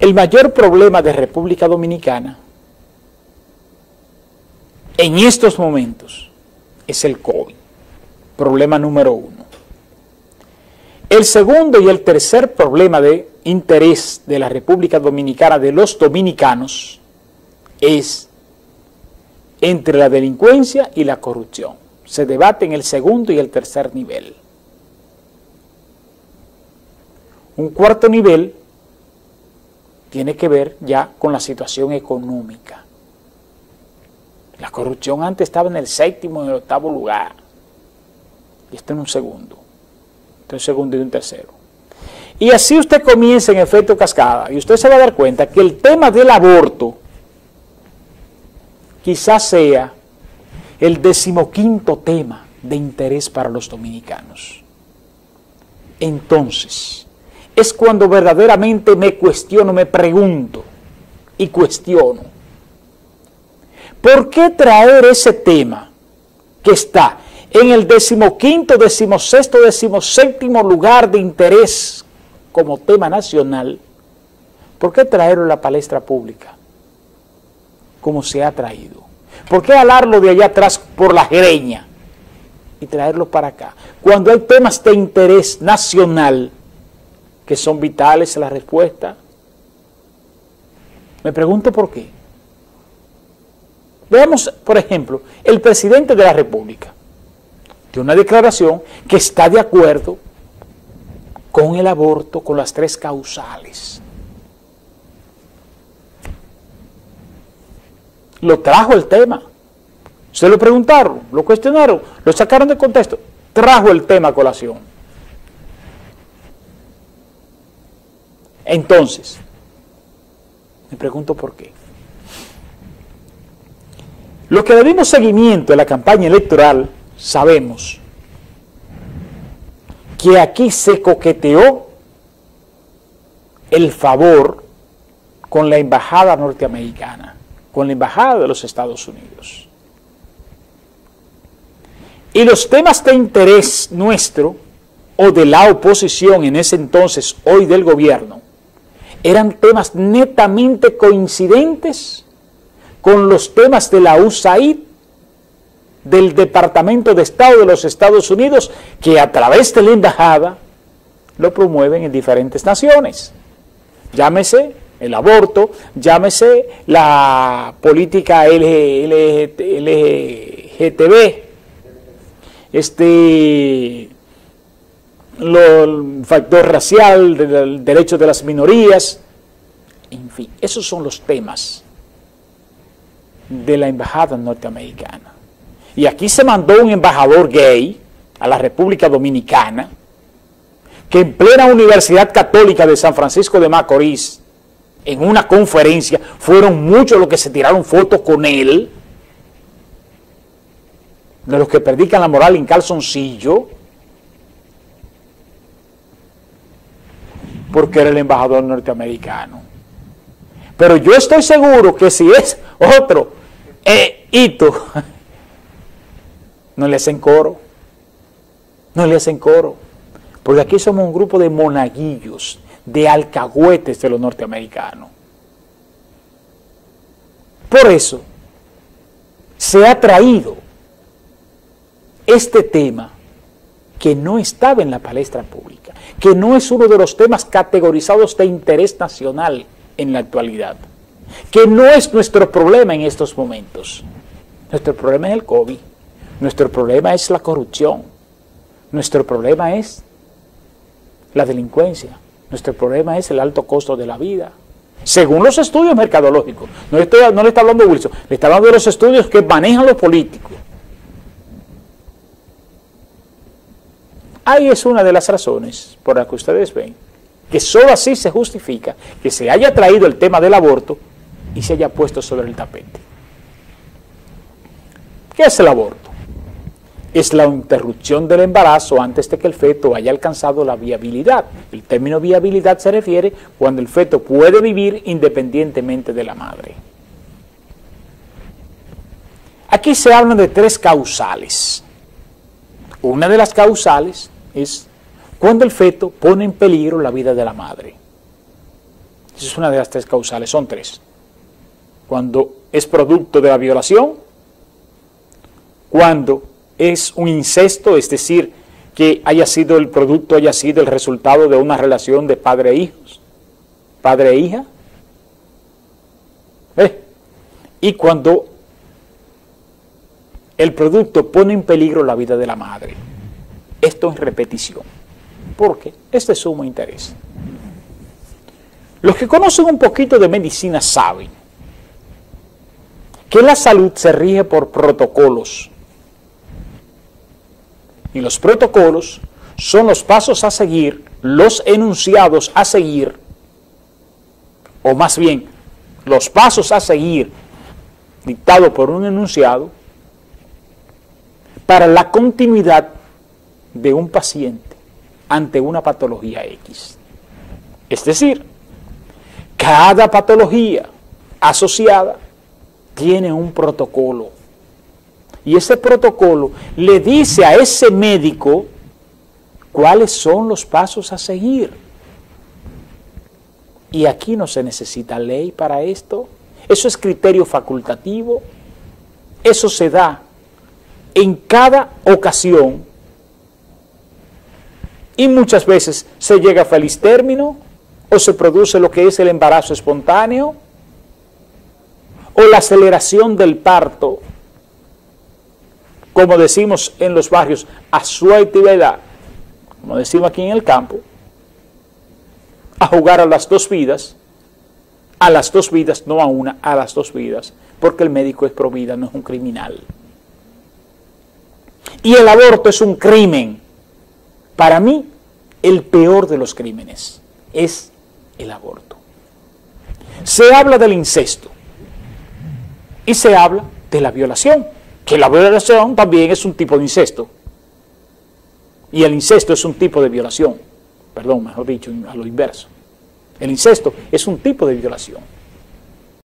El mayor problema de República Dominicana en estos momentos es el COVID, problema número uno. El segundo y el tercer problema de interés de la República Dominicana, de los dominicanos, es entre la delincuencia y la corrupción. Se debate en el segundo y el tercer nivel. Un cuarto nivel tiene que ver ya con la situación económica. La corrupción antes estaba en el séptimo y el octavo lugar. Y está en un segundo. Está en un segundo y un tercero. Y así usted comienza en efecto cascada. Y usted se va a dar cuenta que el tema del aborto quizás sea el decimoquinto tema de interés para los dominicanos. Entonces, es cuando verdaderamente me cuestiono, me pregunto y cuestiono. ¿Por qué traer ese tema que está en el decimoquinto, decimosexto, decimoséptimo lugar de interés como tema nacional? ¿Por qué traerlo a la palestra pública como se ha traído? ¿Por qué alarlo de allá atrás por la greña y traerlo para acá? Cuando hay temas de interés nacional que son vitales la respuesta. Me pregunto por qué. Veamos, por ejemplo, el presidente de la República de una declaración que está de acuerdo con el aborto, con las tres causales. Lo trajo el tema. Se lo preguntaron, lo cuestionaron, lo sacaron de contexto. Trajo el tema a colación. Entonces, me pregunto por qué. Los que le dimos seguimiento a la campaña electoral sabemos que aquí se coqueteó el favor con la embajada norteamericana, con la embajada de los Estados Unidos. Y los temas de interés nuestro o de la oposición en ese entonces, hoy del gobierno, eran temas netamente coincidentes con los temas de la USAID, del Departamento de Estado de los Estados Unidos, que a través de la embajada lo promueven en diferentes naciones. Llámese el aborto, llámese la política LGTB, este el factor racial, el derecho de las minorías, en fin, esos son los temas de la embajada norteamericana. Y aquí se mandó un embajador gay a la República Dominicana, que en plena Universidad Católica de San Francisco de Macorís, en una conferencia, fueron muchos los que se tiraron fotos con él, de los que predican la moral en calzoncillo, porque era el embajador norteamericano. Pero yo estoy seguro que si es otro eh, hito, no le hacen coro. No le hacen coro. Porque aquí somos un grupo de monaguillos, de alcahuetes de los norteamericanos. Por eso se ha traído este tema que no estaba en la palestra pública, que no es uno de los temas categorizados de interés nacional en la actualidad, que no es nuestro problema en estos momentos. Nuestro problema es el COVID, nuestro problema es la corrupción, nuestro problema es la delincuencia, nuestro problema es el alto costo de la vida. Según los estudios mercadológicos, no, estoy, no le está hablando Wilson, le está hablando de los estudios que manejan los políticos. Ahí es una de las razones por las que ustedes ven que solo así se justifica que se haya traído el tema del aborto y se haya puesto sobre el tapete. ¿Qué es el aborto? Es la interrupción del embarazo antes de que el feto haya alcanzado la viabilidad. El término viabilidad se refiere cuando el feto puede vivir independientemente de la madre. Aquí se hablan de tres causales. Una de las causales es cuando el feto pone en peligro la vida de la madre. Esa es una de las tres causales, son tres. Cuando es producto de la violación, cuando es un incesto, es decir, que haya sido el producto, haya sido el resultado de una relación de padre e hijos, padre e hija. ¿Eh? Y cuando el producto pone en peligro la vida de la madre. Esto en repetición, porque es de sumo interés. Los que conocen un poquito de medicina saben que la salud se rige por protocolos. Y los protocolos son los pasos a seguir, los enunciados a seguir, o más bien, los pasos a seguir dictados por un enunciado para la continuidad de un paciente ante una patología X. Es decir, cada patología asociada tiene un protocolo. Y ese protocolo le dice a ese médico cuáles son los pasos a seguir. Y aquí no se necesita ley para esto. Eso es criterio facultativo. Eso se da en cada ocasión y muchas veces se llega a feliz término o se produce lo que es el embarazo espontáneo o la aceleración del parto, como decimos en los barrios, a su actividad, como decimos aquí en el campo, a jugar a las dos vidas, a las dos vidas, no a una, a las dos vidas, porque el médico es pro vida, no es un criminal. Y el aborto es un crimen. Para mí, el peor de los crímenes es el aborto. Se habla del incesto y se habla de la violación, que la violación también es un tipo de incesto. Y el incesto es un tipo de violación, perdón, mejor dicho, a lo inverso. El incesto es un tipo de violación.